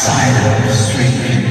Silent street.